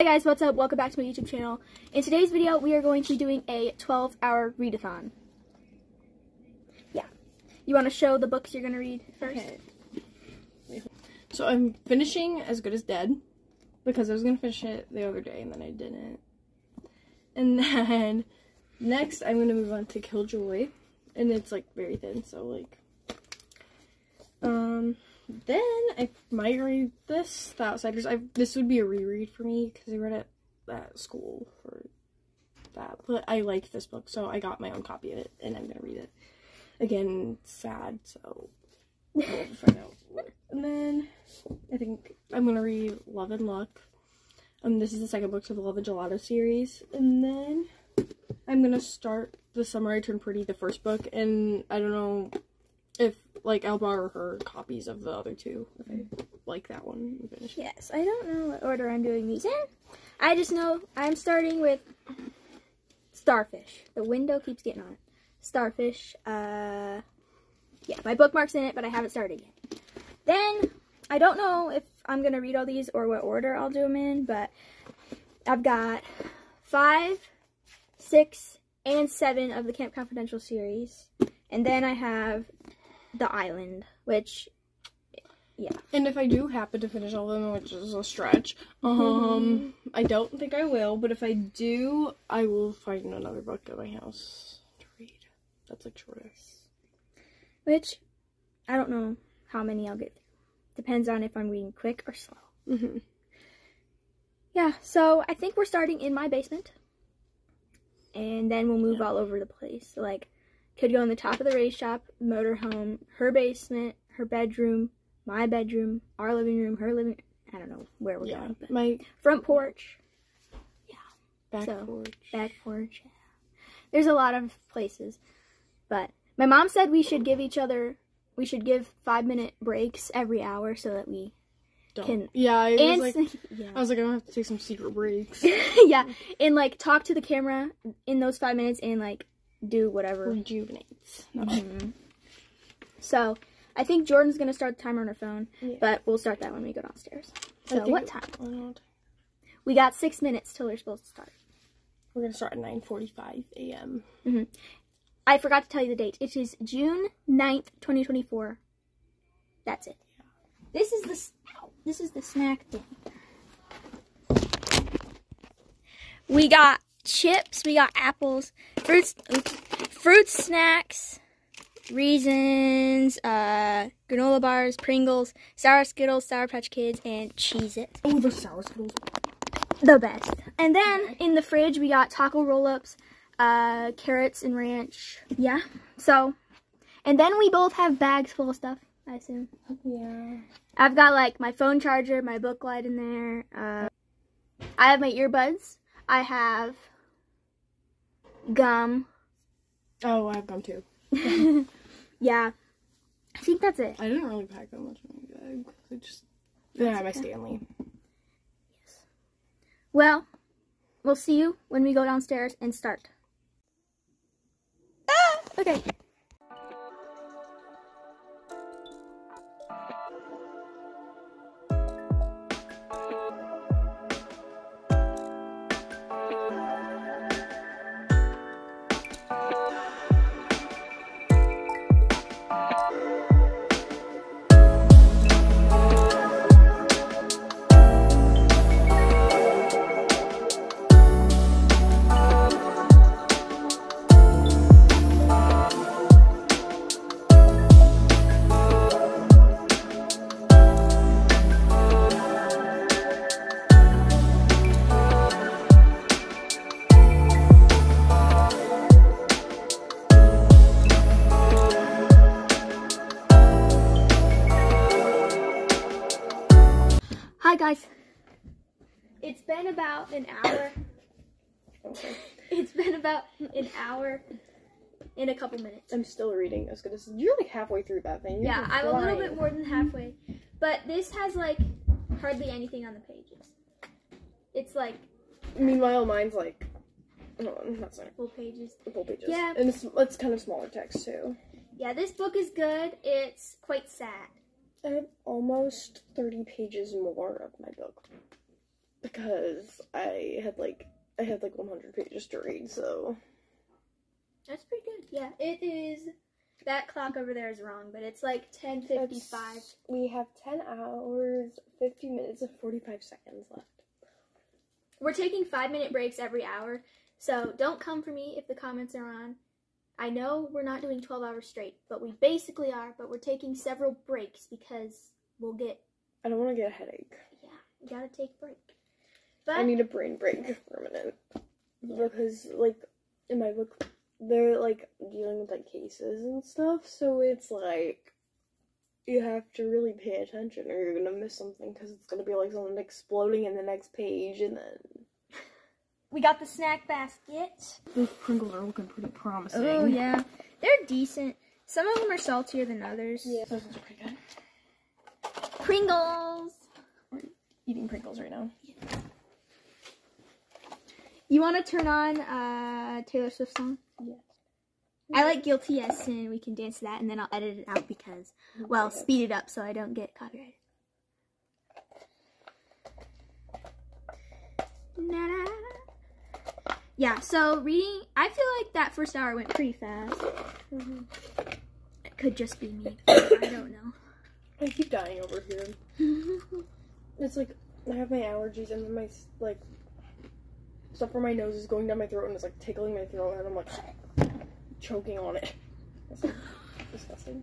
Hey guys, what's up? Welcome back to my YouTube channel. In today's video, we are going to be doing a 12-hour readathon. Yeah. You want to show the books you're going to read first? Okay. So I'm finishing As Good as Dead because I was gonna finish it the other day and then I didn't. And then next I'm gonna move on to Killjoy, and it's like very thin, so like. Um, then I might read this, The Outsiders. I this would be a reread for me because I read it at school for that, but I like this book, so I got my own copy of it, and I'm gonna read it. Again, sad, so we'll find out. And then I think I'm gonna read Love and Luck. Um, this is the second book to the Love and Gelato series, and then I'm gonna start The Summer I Turned Pretty, the first book, and I don't know if like I'll borrow her copies of the other two if I like that one and finish. it. Yes, I don't know what order I'm doing these in. I just know I'm starting with Starfish. The window keeps getting on it. Starfish. Uh, yeah, my bookmark's in it, but I haven't started yet. Then, I don't know if I'm going to read all these or what order I'll do them in, but I've got five, six, and seven of the Camp Confidential series. And then I have The Island, which, yeah. And if I do happen to finish all of them, which is a stretch, um, I don't think I will. But if I do, I will find another book at my house to read. That's like shortest. Which, I don't know how many I'll get. Depends on if I'm reading quick or slow. Mm-hmm. Yeah, so I think we're starting in my basement. And then we'll move all over the place. So, like, could go in the top of the race shop, motorhome, her basement, her bedroom, my bedroom, our living room, her living I don't know where we're Yeah, going. But my front porch, Yeah. back So, porch. back porch. Yeah. There's a lot of places. But my mom said we should give each other we should give five minute breaks every hour so that we Don't. can yeah, I was and like, yeah. I was like, I'm gonna have to take some secret breaks. yeah, and like talk to the camera in those five minutes and like do whatever. Rejuvenates. No. Mhm. So I think Jordan's gonna start the timer on her phone, Yeah. but we'll start that when we go downstairs. So what time? I don't know what time. We got six minutes till we're supposed to start. We're gonna start at 9:45 a.m. I forgot to tell you the date. It is June 9th, 2024. That's it. This is the this is the snack thing. We got chips, we got apples, fruits, oops, fruit snacks, raisins, uh, granola bars, Pringles, sour Skittles, Sour Patch Kids, and Cheez It. Oh, the sour skittles. The best. And then in the fridge we got taco roll-ups, uh, carrots and ranch. Yeah. So, and then we both have bags full of stuff. I assume. Yeah. I've got like my phone charger, my book light in there. Uh, I have my earbuds. I have gum. Oh, I have gum too. yeah. I think that's it. I didn't really pack that much in my bag. I just then I have my Stanley. Yes. Well, we'll see you when we go downstairs and start. Ah! Okay. Been about an hour. It's been about an hour in a couple minutes. I'm still reading I was gonna say you're like halfway through that thing. You're Yeah, I'm a little bit more than halfway. But this has like hardly anything on the pages. It's like Meanwhile, mine's like, no, that's not full pages. full pages. Yeah. and it's it's kind of smaller text too. Yeah, this book is good. It's quite sad. I have almost 30 pages more of my book. Because I had like I had like 100 pages to read, so That's pretty good. Yeah, it is. That clock over there is wrong, but it's like 10:55. That's- we have 10 hours, 50 minutes, and 45 seconds left. We're taking five minute breaks every hour, so don't come for me if the comments are on. I know we're not doing 12 hours straight, but we basically are, but we're taking several breaks because we'll get, I don't want to get a headache. yeah, we gotta take a break. But, I need a brain break for a minute because, like, in my book, they're like dealing with like cases and stuff, so it's like you have to really pay attention, or you're gonna miss something because it's gonna be like something exploding in the next page, and then we got the snack basket. those Pringles are looking pretty promising. Oh, yeah. They're decent. Some of them are saltier than others. yeah, those ones are pretty good. Pringles! We're Eating Pringles right now. You want to turn on uh, Taylor Swift song? Yes. I like Guilty as Sin. We can dance to that, and then I'll edit it out because, well, speed it up so I don't get copyrighted. Yeah, so reading, I feel like that first hour went pretty fast. It could just be me. I don't know. I keep dying over here. It's like I have my allergies and then my like stuff from my nose is going down my throat and it's like tickling my throat and I'm like choking on it. Like, disgusting.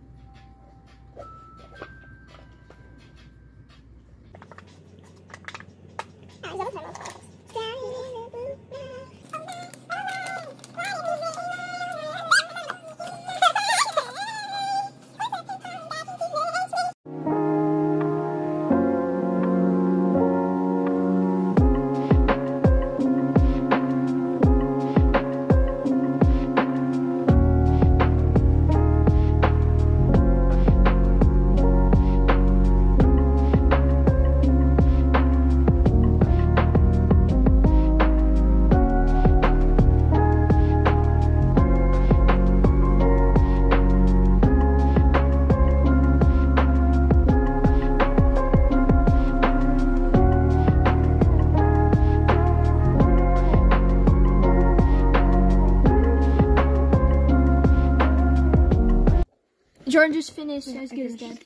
Jordan just finished as good as dead.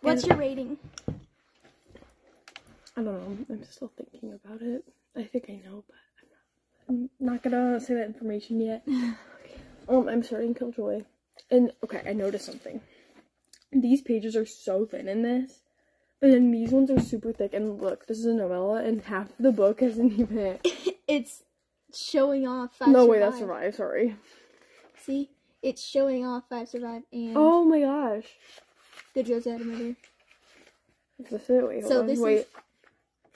What's your rating? I don't know. I'm still thinking about it. I think I know, but I'm not, I'm not gonna say that information yet. um, I'm starting Killjoy, and okay, I noticed something. These pages are so thin in this, and then these ones are super thick. And look, this is a novella, and half the book isn't even. it's showing off no way, that's survive. Sorry. See? It's showing off five survive and Oh my gosh. the Josette murder. Is this it? Wait, hold So on. this Wait. is-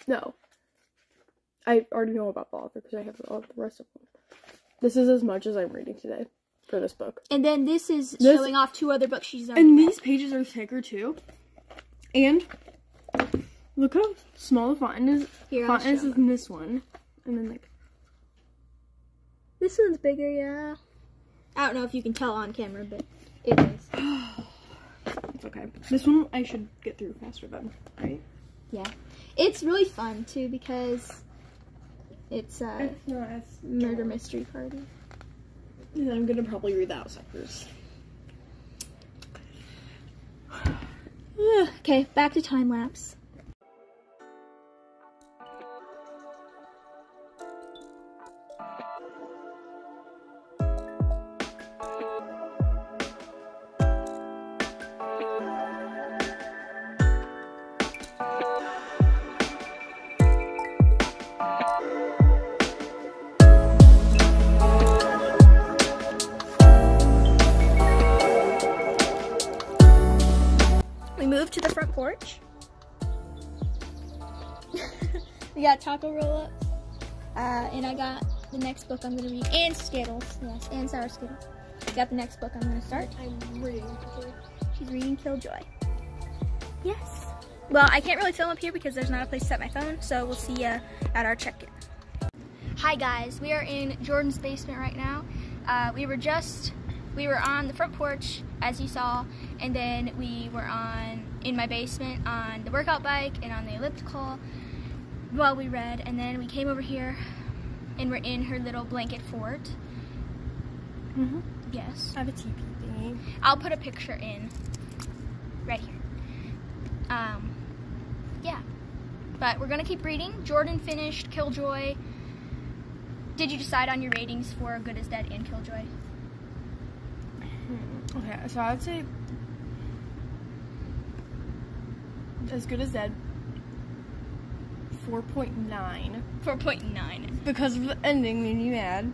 No. I already know about the author because I have all the rest of them. This is as much as I'm reading today for this book. And then this is This- showing off two other books she's already And these pages are thicker too. And look how small the font is. Here, Font is in this one, and then like This one's bigger, yeah. I don't know if you can tell on camera, but it is. it's okay. This one I should get through faster then, right? Yeah. It's really fun too because it's a It's not as murder mystery party. And I'm gonna probably read the Outsiders. Okay, back to time lapse. We moved to the front porch. we got taco roll ups. Uh, and I got the next book I'm gonna read. And Skittles. Yes, and Sour Skittles. Got the next book I'm gonna start. I'm reading. She's reading Killjoy. Yes. Well, I can't really film up here because there's not a place to set my phone, so we'll see you at our check-in. Hi guys, we are in Jordan's basement right now. Uh, we were just, we were on the front porch, as you saw, and then we were on, in my basement, on the workout bike and on the elliptical. while we read, and then we came over here, and we're in her little blanket fort. Mm-hmm. Yes. I have a TP thingy. I'll put a picture in right here. Um, yeah. But we're gonna keep reading. Jordan finished Killjoy. Did you decide on your ratings for Good as Dead and Killjoy? Hmm. Okay, so I would say as good as dead. Four point nine 4.9. because of the ending made me mad.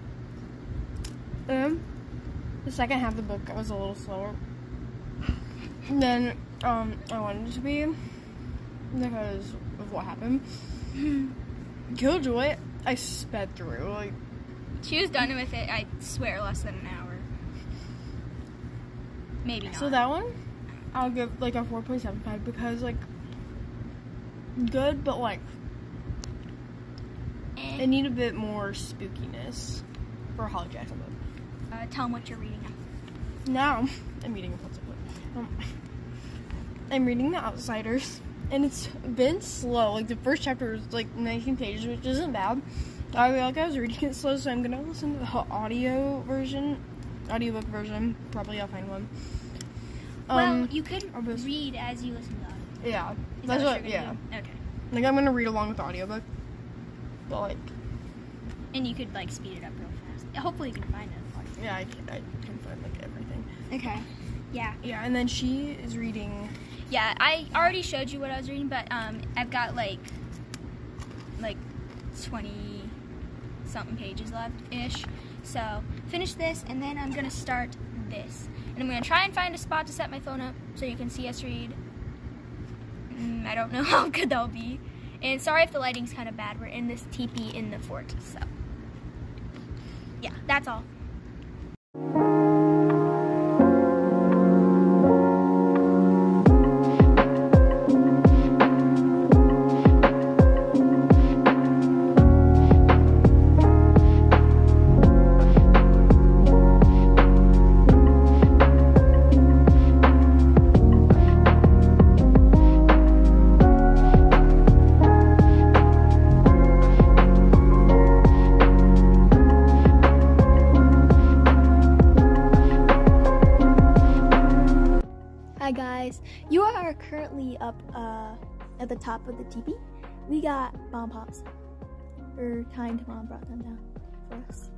Um, the second half of the book I was a little slower than um I wanted it to be because of what happened. Killjoy, I sped through like She was done with it, I swear, less than an hour. Maybe not. So that one, I'll give like a 4.75 because like good, but like Eh. it need a bit more spookiness for a Holly Jackson book. Uh, tell them what you're reading. Now I'm reading a book. Um, I'm reading The Outsiders, and it's been slow. Like the first chapter was like 19 pages, which isn't bad. I feel like I was reading it slow, so I'm gonna listen to the audio version, audiobook version. Probably I'll find one. well, Um, you could read as you listen to it. Yeah, Is that's that what. you're Yeah, do? Okay. like I'm gonna read along with the audiobook, but like And you could like speed it up real fast. Hopefully you can find it. yeah, I can, I can find like everything. Okay. Yeah. Yeah, and then she is reading. Yeah, I already showed you what I was reading, but um, I've got like like twenty something pages left ish. So finish this, and then I'm gonna start this, and I'm gonna try and find a spot to set my phone up so you can see us read. Mm, I don't know how good that'll be, and sorry if the lighting's kind of bad. We're in this teepee in the fort, so yeah, that's all. Got bomb pops. Her kind mom brought them down for us.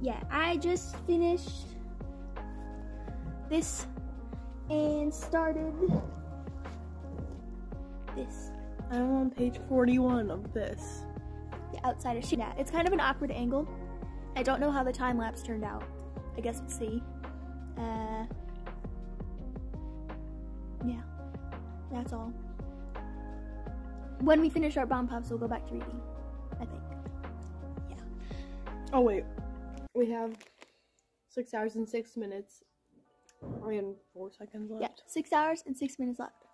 Yeah, I just finished this and started this. I'm on page 41 of this. The outsider. Yeah, it's kind of an awkward angle. I don't know how the time lapse turned out. I guess we'll see. Uh, yeah, that's all. When we finish our bomb pops, we'll go back to reading. I think. Yeah. Oh wait, we have six hours and six minutes and four seconds left. Yeah, six hours and six minutes left.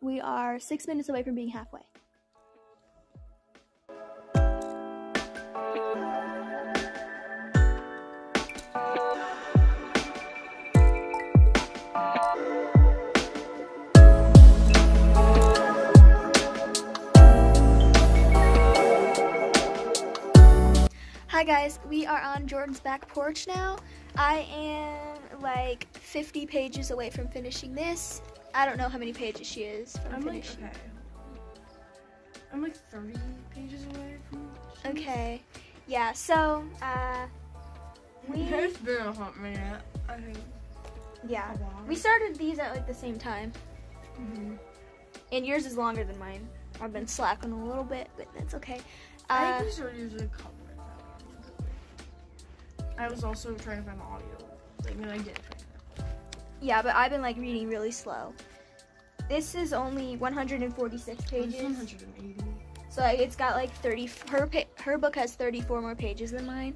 We are six minutes away from being halfway. Hi guys, we are on Jordan's back porch now. I am like 50 pages away from finishing this. I don't know how many pages she is from I'm like finishing. okay. I'm like 30 pages away from. Okay. Yeah, so, uh, we, It's been a hot minute. I think. yeah, we started these at like the same time, Mhm. and yours is longer than mine. I've been slacking a little bit, but that's okay. I Uh, think we started usually a couple. I was also trying to find the audio thing, and I did find it. yeah, but I've been like reading really slow. This is only 146 It's pages, 180. so like, it's got like 30. Her pa- her book has 34 more pages than mine.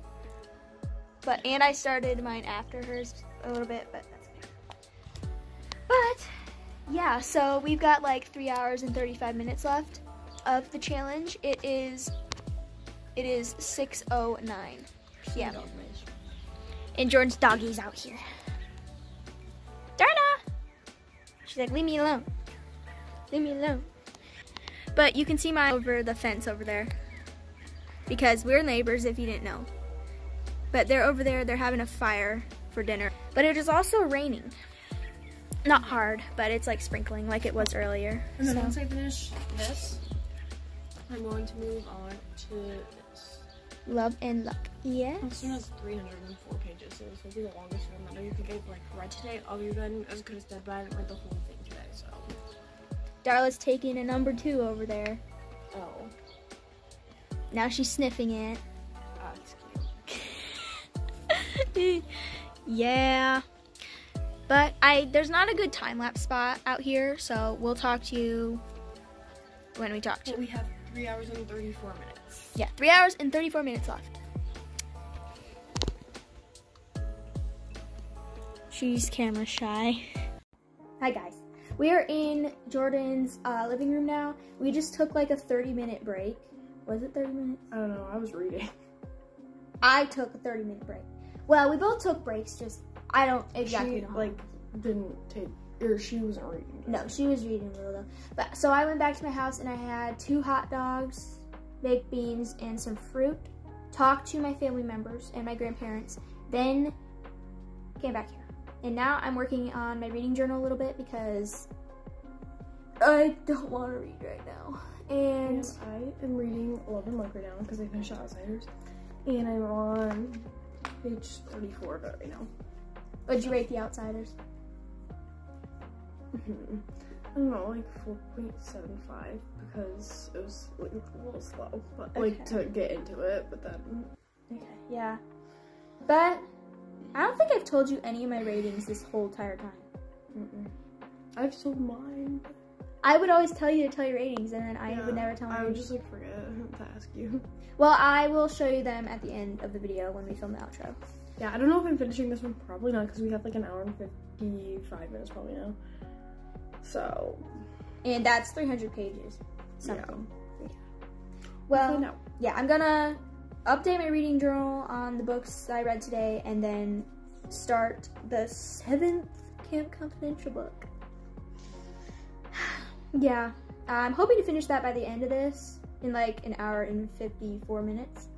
But and I started mine after hers a little bit, but that's okay. But yeah, so we've got like three hours and 35 minutes left of the challenge. It is it is 6:09 p.m. And Jordan's doggy's out here. Darla! She's like, leave me alone. Leave me alone. But you can see my over the fence over there. Because we're neighbors if you didn't know. But they're over there, they're having a fire for dinner. But it is also raining. Not hard, but it's like sprinkling like it was earlier. And then so. once I finish this, I'm going to move on to. Love and luck. Yes. This one has 304 pages, so this will be the longest one that I think I've like read today, other than as good as dead, but I haven't read the whole thing today, so. Darla's taking a number two over there. Oh, Now she's sniffing it. Ah, that's cute. yeah. But I there's not a good time lapse spot out here, so we'll talk to you when we talk to But you. we have 3 hours and 34 minutes. Yeah, three hours and 34 minutes left. She's camera shy. Hi guys. We are in Jordan's uh, living room now. We just took like a 30 minute break. Was it 30 minutes? I don't know, I was reading. I took a 30 minute break. Well, we both took breaks, just I don't exactly she, know. like, didn't take, or she wasn't reading. No, she was reading a little though. But so I went back to my house and I had two hot dogs, baked beans, and some fruit. Talked to my family members and my grandparents. Then came back here. And now I'm working on my reading journal a little bit because I don't want to read right now. And I am reading Love and Luck right now because I finished Outsiders. And I'm on page 34 of it right now. would you rate The Outsiders? I don't know, like 4.75 because it was like, a little slow, but like to get into it, but then Okay, yeah. But I don't think I've told you any of my ratings this whole entire time. mm-mm. I've told mine. I would always tell you to tell your ratings, and then I Yeah, would never tell my I would ratings. just like forget to ask you. Well, I will show you them at the end of the video when we film the outro. Yeah, I don't know if I'm finishing this one. Probably not because we have like an hour and 55 minutes probably now. So, And that's 300 pages. yeah. Something. Find Well, out. yeah, I'm gonna update my reading journal on the books I read today and then start the seventh Camp Confidential book. yeah, I'm hoping to finish that by the end of this in like an hour and 54 minutes.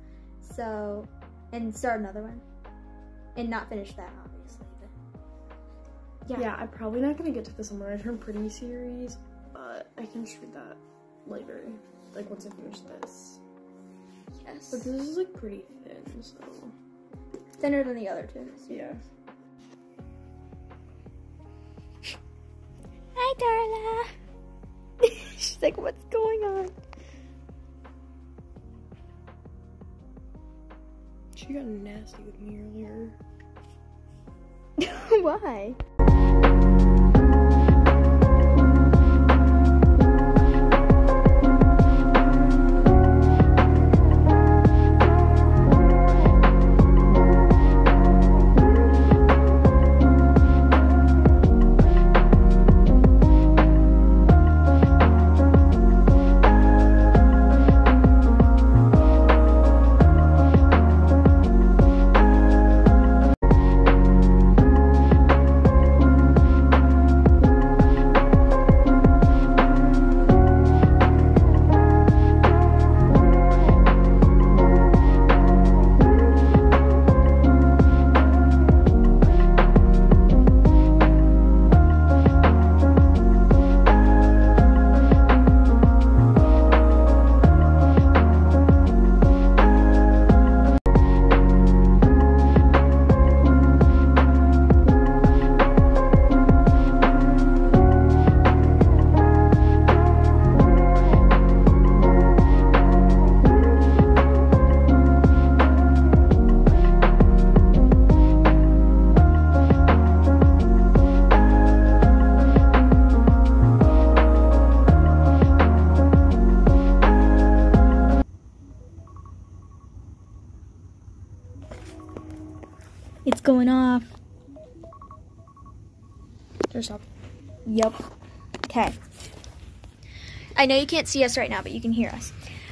So, and start another one. And not finish that, obviously. Yeah. Yeah. I'm probably not gonna get to the Summer I Turn Pretty series, but I can just read that later, like once I finish this. yes. But this is like pretty thin, so Thinner than the other two. yeah. Hi, Darla. She's like, what's going on? She got nasty with me earlier. Why? I know you can't see us right now, but you can hear us.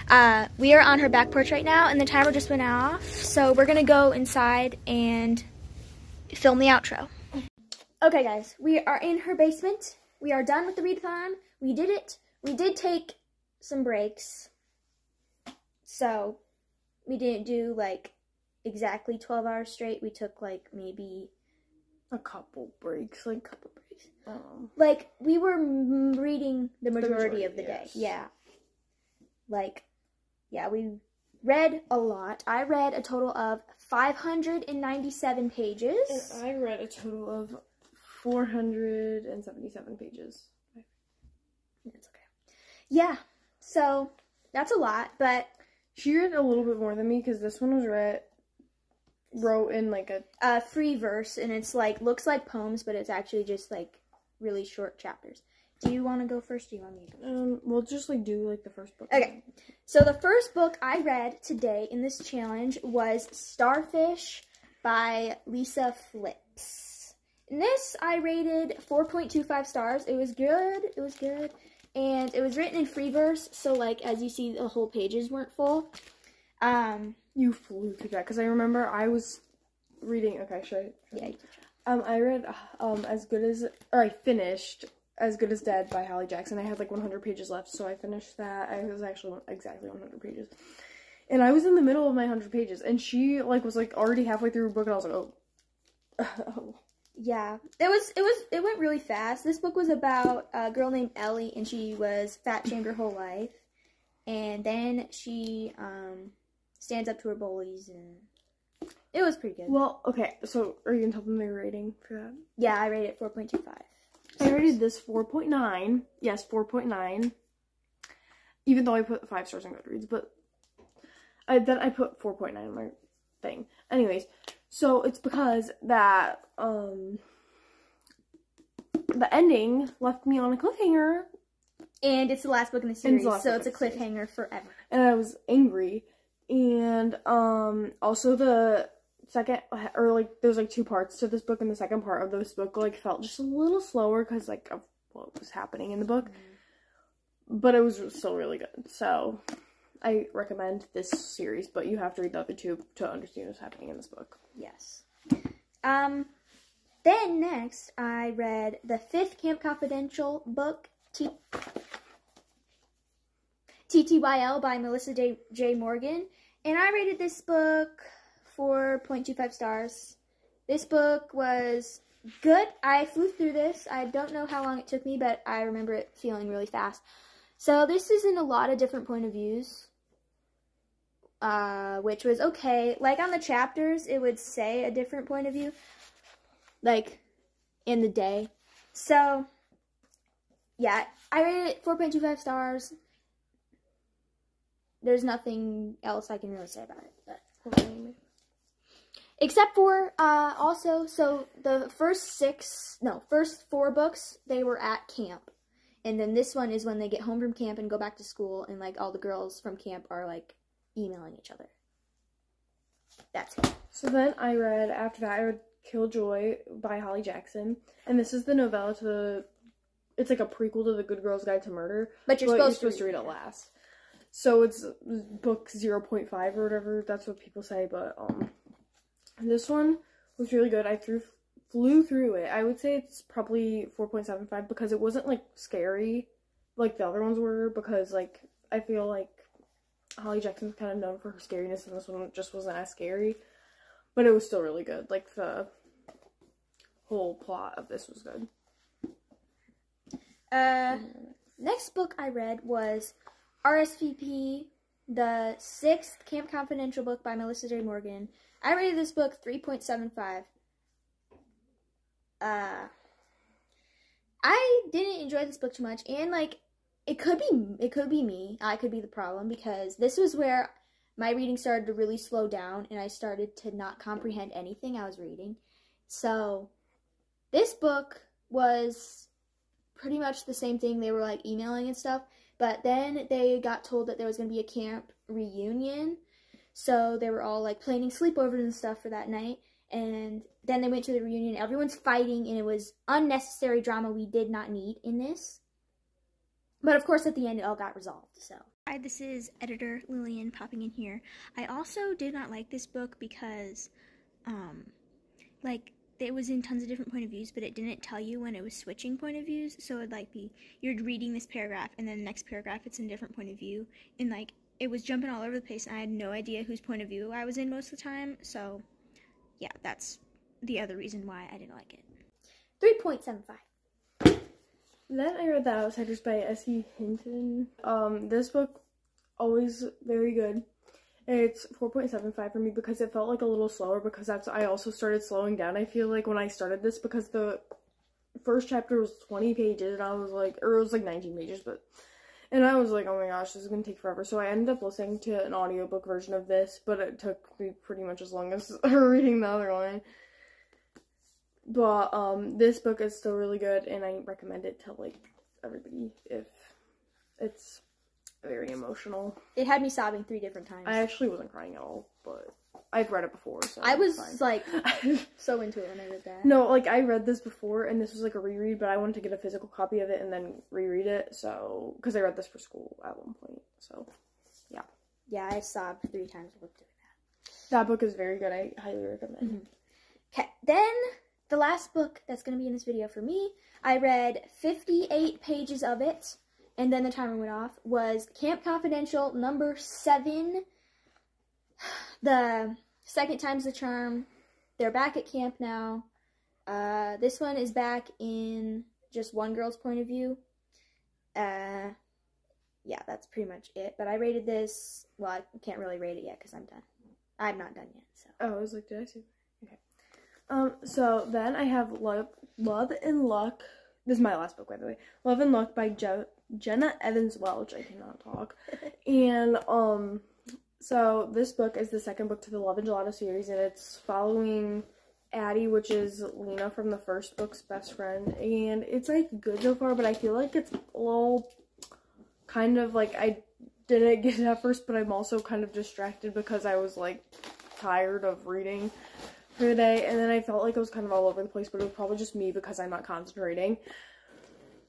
Uh, we are on her back porch right now, and the timer just went off. So we're gonna go inside and film the outro. Okay, guys, we are in her basement. We are done with the readathon. We did it. We did take some breaks. So we didn't do like exactly 12 hours straight. We took like maybe A couple breaks, like couple breaks. um, Like we were m- reading the majority, majority, of the day. Yeah. Like yeah, we read a lot. I read a total of 597 pages. and I read a total of four hundred and seventy-seven pages. That's okay. Yeah. So that's a lot, but She read a little bit more than me because this one was read wrote in like a uh free verse and it's like looks like poems, but it's actually just like really short chapters. Do you want to go first? Do you want me to go? um. We'll just like do like the first book. Okay. So the first book I read today in this challenge was Starfish by Lisa Fipps. In this I rated 4.25 stars. It was good. It was good. And it was written in free verse, so like as you see the whole pages weren't full. Um You flew through that because I remember I was reading. Okay, should I? yeah. Um, I read um as good as or I finished as good as dead by Holly Jackson. I had like 100 pages left, so I finished that. I was actually exactly 100 pages, and I was in the middle of my 100 pages, and she like was like already halfway through her book, and I was like, oh. oh. Yeah, it was it was it went really fast. This book was about a girl named Ellie, and she was fat shamed her whole life, and then she um stands up to her bullies, and it was pretty good. Well, okay, so are you gonna tell them their rating for that? Yeah, I rated it four point two five. I rated this 4.9. Yes, 4.9. Even though I put five stars on Goodreads, but I, then I put 4.9 on my thing. Anyways, so it's because that um the ending left me on a cliffhanger, And it's the last book in the it's series, so it's a the series. cliffhanger forever. and I was angry. And um also the second or like there's like two parts to this book, and the second part of this book like felt just a little slower because like of what was happening in the book. but it was still really good. So I recommend this series, but you have to read the other two to understand what's happening in this book. Yes. Um. Then next, I read the fifth Camp Confidential book, T. TTYL by Melissa J. Morgan, and I rated this book 4.25 stars. This book was good. I flew through this. I don't know how long it took me, but I remember it feeling really fast. So this is in a lot of different point of views, uh, which was okay. Like on the chapters, it would say a different point of view, like in the day. So yeah, I rated it 4.25 stars. There's nothing else I can really say about it. But except for uh also so the first six no first four books they were at camp and then this one is when they get home from camp and go back to school and like all the girls from camp are like emailing each other that's it So then I read after that I read Killjoy by Holly Jackson, and this is the novella to the. It's like a prequel to the Good Girl's Guide to Murder. but you're but supposed, you're supposed to read it last. So it's book 0.5 or whatever. That's what people say. But um, this one was really good. I threw flew through it. I would say it's probably 4.75 because it wasn't like scary like the other ones were. Because like I feel like Holly Jackson's kind of known for her scariness, and this one just wasn't as scary. But it was still really good. Like the whole plot of this was good. uh next book i read was rsvp the sixth camp confidential book by melissa j morgan i rated this book 3.75 uh I didn't enjoy this book too much, and like it could be it could be me. I could be the problem because this was where my reading started to really slow down, and I started to not comprehend anything I was reading. So this book was pretty much the same thing. They were like emailing and stuff, but then they got told that there was gonna be a camp reunion, so they were all like planning sleepovers and stuff for that night. And then they went to the reunion. Everyone's fighting, and it was unnecessary drama we did not need in this. But of course, at the end, it all got resolved. So. Hi, this is editor Lilian popping in here. I also did not like this book because, um, like it was in tons of different point of views, but it didn't tell you when it was switching point of views. So it'd like be you're reading this paragraph, and then the next paragraph it's in a different point of view, and like it was jumping all over the place, and I had no idea whose point of view I was in most of the time. So yeah, that's the other reason why I didn't like it. Three point seven five. Then I read The Outsiders by S.E. Hinton. Um, this book, always very good. It's 4.75 for me because it felt like a little slower because that's I also started slowing down. I feel like when I started this because the first chapter was 20 pages and I was like, or it was like 19 pages, but and I was like, oh my gosh, this is gonna take forever. So I ended up listening to an audiobook version of this, but it took me pretty much as long as reading the other one. But um, this book is still really good, and I recommend it to like everybody if it's very emotional. It had me sobbing three different times. I actually wasn't crying at all, but I've read it before, so I was it's like so into it when I read that. no, like I read this before, and this was like a reread, but I wanted to get a physical copy of it and then reread it. So because I read this for school at one point, so Yeah, Yeah, I sobbed three times while doing that That book is very good. I highly recommend. Mhm. Okay, then the last book that's going to be in this video for me, I read 58 pages of it, and then the timer went off, was Camp Confidential number 7. The second time's the charm. They're back at camp now. Uh, this one is back in just one girl's point of view. Uh, yeah, that's pretty much it. But I rated this, well, I can't really rate it yet because I'm done. I'm not done yet, so. Oh, I was like, did I see? Okay. Um. So then I have Love, Love and Luck. This is my last book, by the way. Love and Luck by Je- Jenna Evans Welch. I cannot talk. and um, so this book is the second book to the Love and Gelato series, and it's following Addie, which is Lina from the first book's best friend, and it's like good so far, but I feel like it's a little kind of like I didn't get it at first, but I'm also kind of distracted because I was like tired of reading for the day, and then I felt like it was kind of all over the place, but it was probably just me because I'm not concentrating.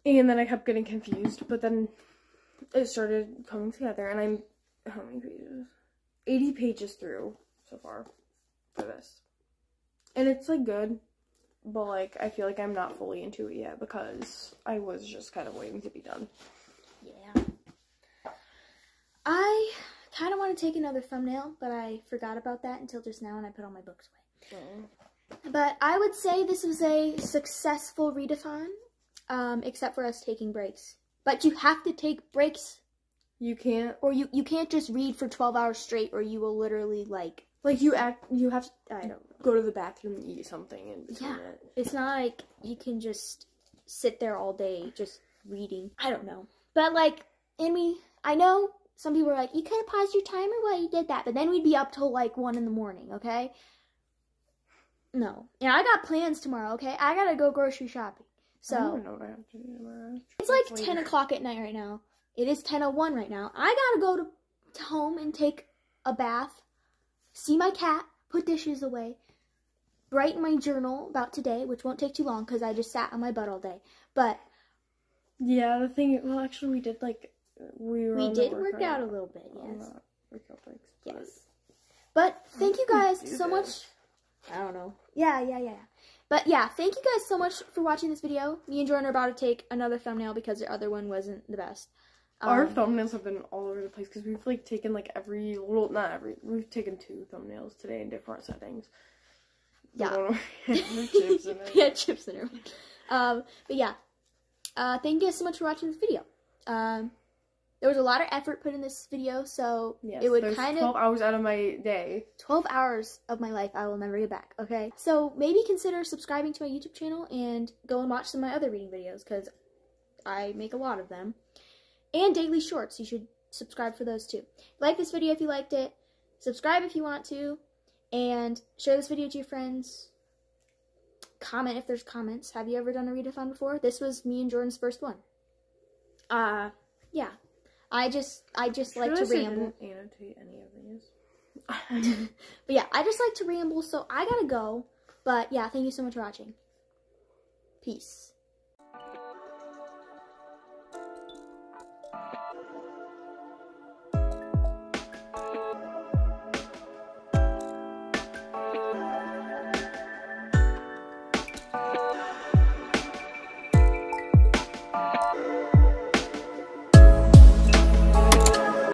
And then I kept getting confused, but then it started coming together, and I'm how many pages? 80 pages through so far for this. And it's like good, but like I feel like I'm not fully into it yet because I was just kind of waiting to be done. Yeah. I kind of want to take another thumbnail, but I forgot about that until just now and I put all my books away. Mm. But I would say this was a successful readathon, um, except for us taking breaks. But you have to take breaks, You can't or you, you can't just read for 12 hours straight, or you will literally, like, like you act you have to I don't know. go to the bathroom and eat something in between Yeah. it. It's not like you can just sit there all day just reading. I don't know. But like, and we, I know some people are like, you could have paused your timer while you did that, but then we'd be up till like one in the morning, okay? No. And I got plans tomorrow, okay? I gotta go grocery shopping. I don't So know what I have to do tomorrow. it's like later. 10 o'clock at night right now. It is 10.01 right now. I gotta go to, to home and take a bath, see my cat, put dishes away, write my journal about today, which won't take too long because I just sat on my butt all day. But Yeah, the thing well actually we did like we were we did work out a little bit, yes. workout breaks, but- Yes. But thank you How did we guys do so much. I don't know. Yeah, yeah, yeah. But yeah, thank you guys so much for watching this video. Me and Jordan are about to take another thumbnail because the other one wasn't the best. Our Um, thumbnails have been all over the place because we've like taken like every little not every we've taken two thumbnails today in different settings. Yeah. one where we had chips in it. yeah, chips in her. Um, but yeah, uh, thank you guys so much for watching this video. Um, there was a lot of effort put in this video, so Yes, it would kind 12 of hours out of my day. 12 hours of my life I will never get back. Okay, so maybe consider subscribing to my YouTube channel and go and watch some of my other reading videos because I make a lot of them, and daily shorts. You should subscribe for those too. Like this video if you liked it. Subscribe if you want to, and share this video to your friends. Comment if there's comments. Have you ever done a readathon before? This was me and Jordan's first one. Uh, yeah. I just I just like to I ramble. didn't annotate any of these. But yeah, I just like to ramble, so I gotta go. But yeah, thank you so much for watching. Peace.